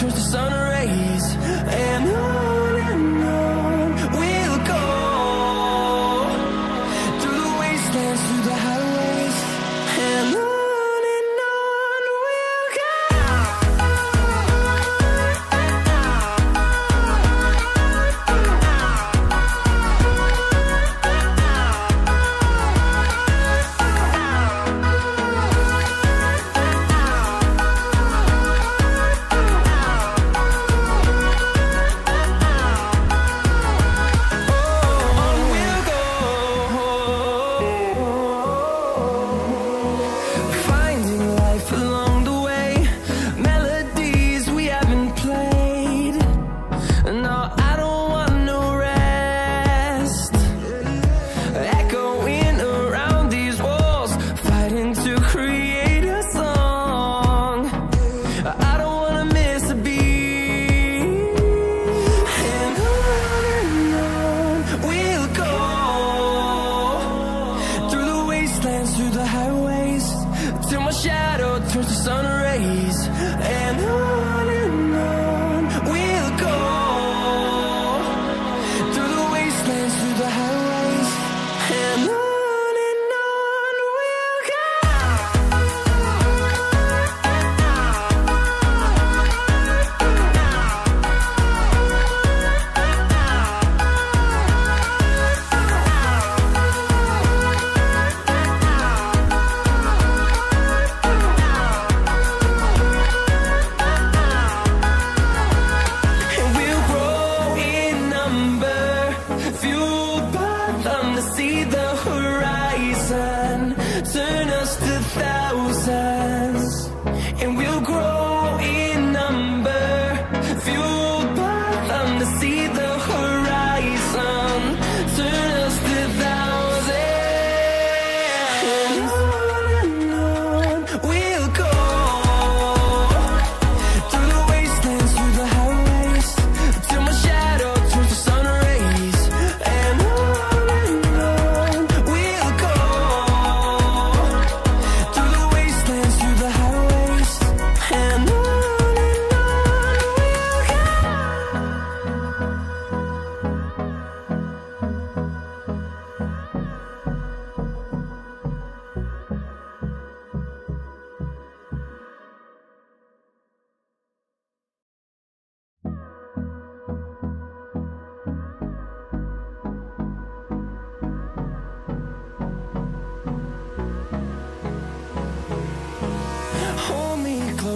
turns to sun rays.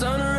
sun